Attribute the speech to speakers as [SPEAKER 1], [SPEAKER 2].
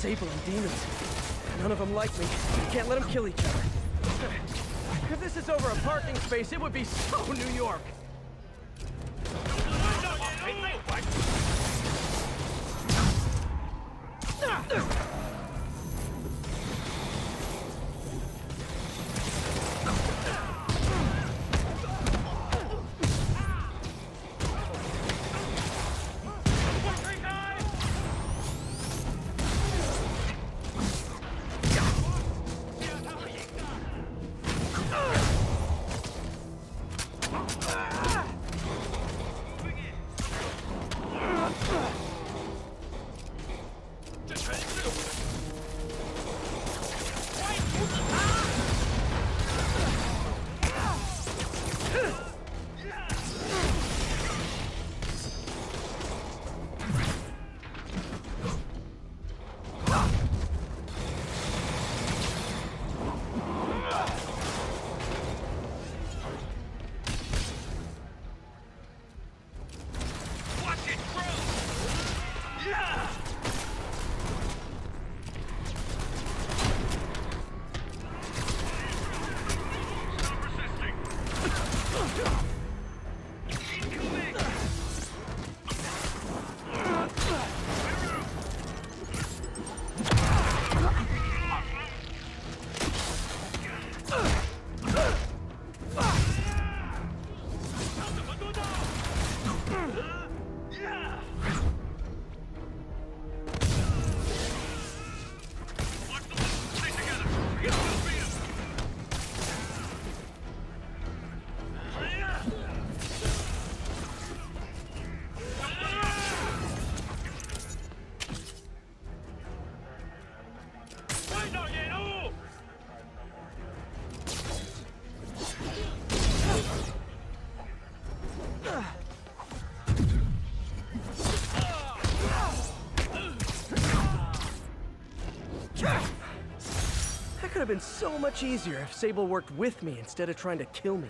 [SPEAKER 1] Sable and demons. None of them like me. Can't let them kill each other. If this is over a parking space, it would be so New York. Come That could have been so much easier if Sable worked with me instead of trying to kill me.